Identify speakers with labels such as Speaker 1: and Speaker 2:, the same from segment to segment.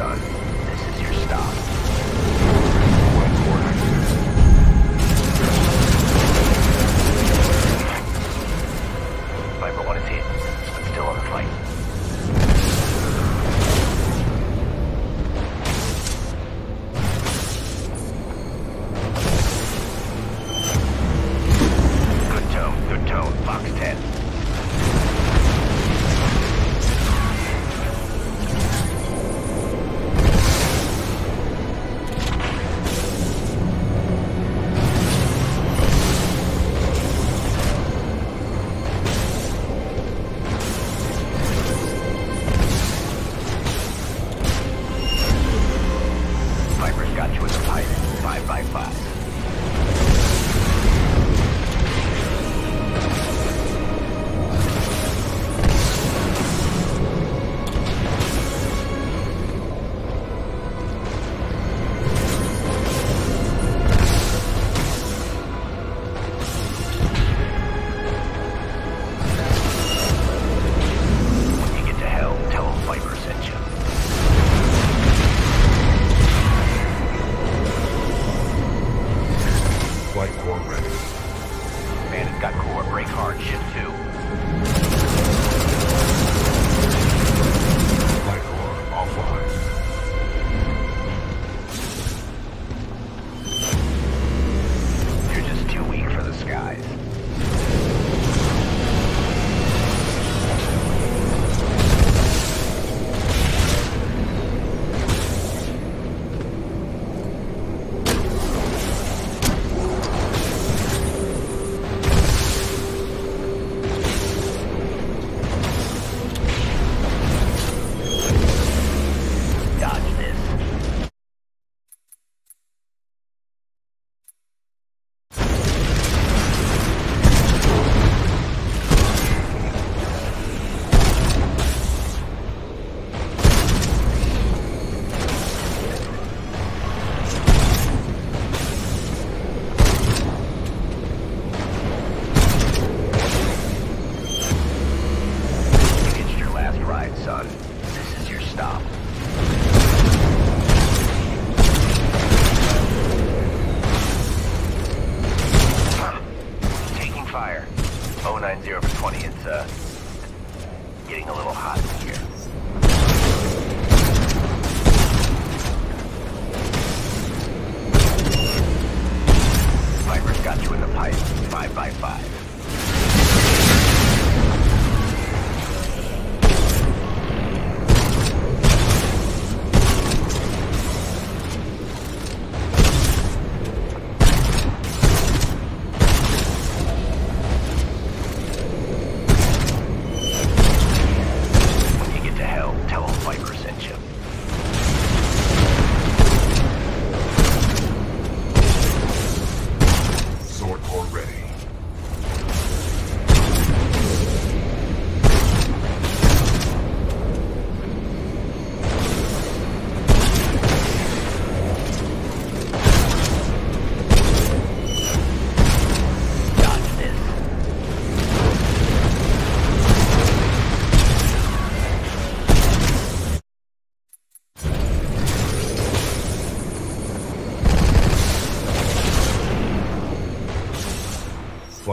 Speaker 1: done.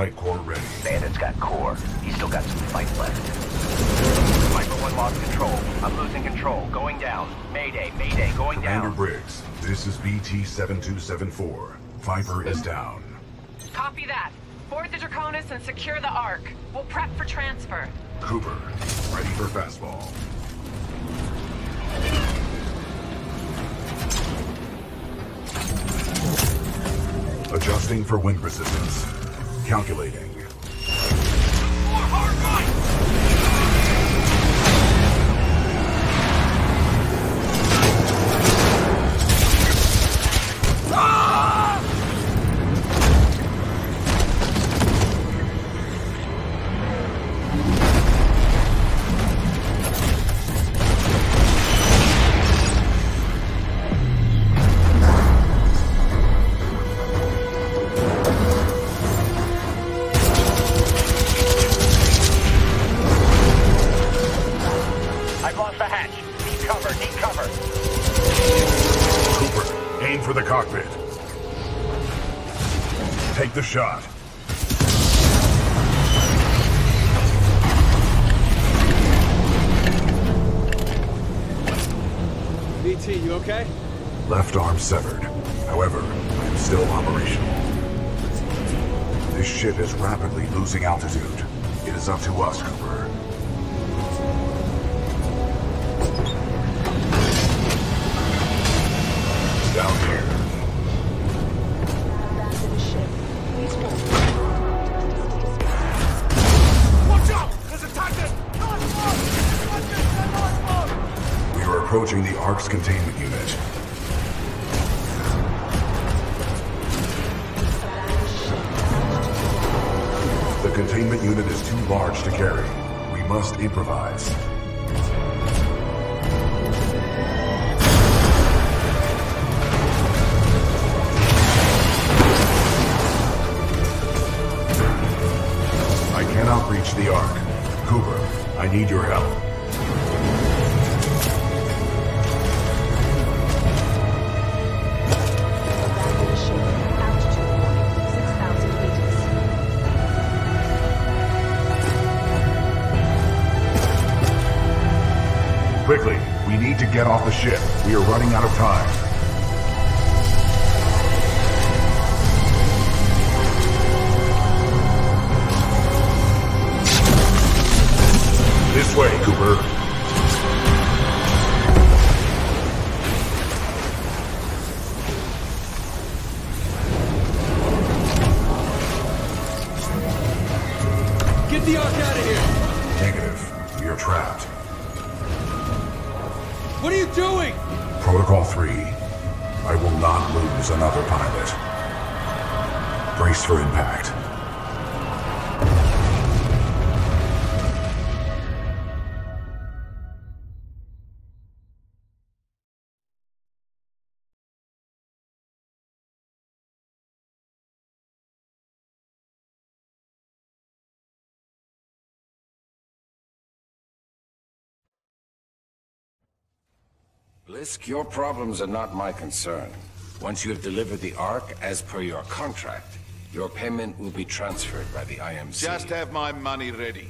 Speaker 2: Flight core ready.
Speaker 1: Bandit's got core. He's still got some fight left. Viper 1 lost control. I'm losing control. Going down. Mayday, mayday, going
Speaker 2: Commander
Speaker 1: down.
Speaker 2: Briggs, this is BT-7274. Viper is down.
Speaker 3: Copy that. Board the Draconis and secure the Ark. We'll prep for transfer.
Speaker 2: Cooper, ready for fastball. Adjusting for wind resistance. Calculating.
Speaker 4: Okay?
Speaker 2: Left arm severed. However, I am still operational. This ship is rapidly losing altitude. It is up to us, Cooper. Down here.
Speaker 4: Watch out! There's a target!
Speaker 2: We are approaching the Ark's containment unit. Containment unit is too large to carry. We must improvise. I cannot reach the Ark. Cooper, I need your help. Get off the ship. We are running out of time.
Speaker 4: What are you doing?
Speaker 2: Protocol 3. I will not lose another pilot. Brace for impact.
Speaker 5: Blisk, your problems are not my concern. Once you have delivered the Ark as per your contract, your payment will be transferred by the IMC.
Speaker 6: Just have my money ready.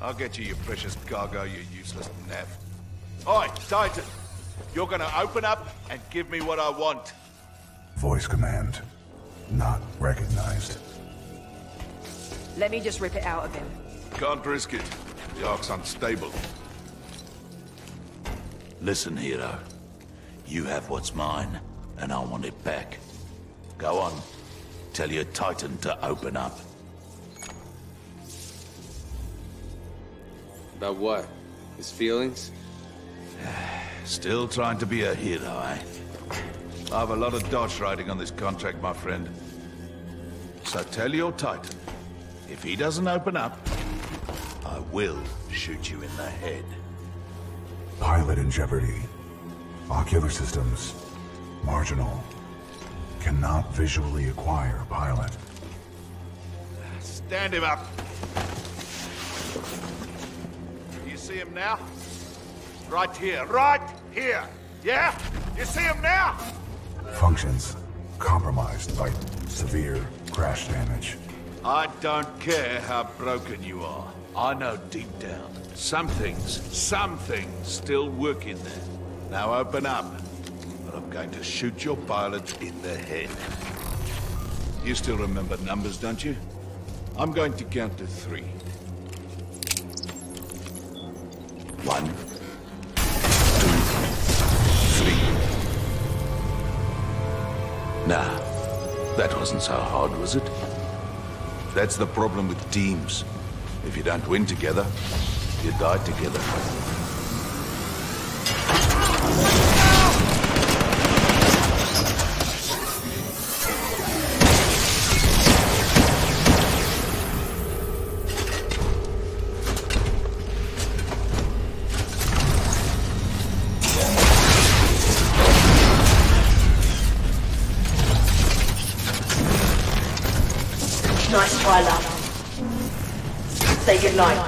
Speaker 6: I'll get you your precious cargo, you useless nav. Oi, Titan! You're gonna open up and give me what I want.
Speaker 2: Voice command. Not recognized.
Speaker 7: Let me just rip it out of him.
Speaker 6: Can't risk it. The Ark's unstable.
Speaker 8: Listen, hero. You have what's mine, and I want it back. Go on. Tell your Titan to open up.
Speaker 4: About what? His feelings?
Speaker 6: Still trying to be a hero, eh? I have a lot of dodge riding on this contract, my friend. So tell your Titan, if he doesn't open up, I will shoot you in the head.
Speaker 2: Pilot in jeopardy. Ocular systems. Marginal. Cannot visually acquire pilot.
Speaker 6: Stand him up. You see him now? Right here, right here. Yeah? You see him now?
Speaker 2: Functions compromised by severe crash damage.
Speaker 6: I don't care how broken you are. I know deep down, some things, some things still work in there. Now open up, or I'm going to shoot your pilot in the head. You still remember numbers, don't you? I'm going to count to three. One, two, three.
Speaker 8: That wasn't so hard, was it?
Speaker 6: That's the problem with teams. If you don't win together, you die together.
Speaker 9: Say goodnight.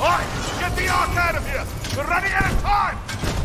Speaker 6: All right, get the Ark out of here! We're running out of time!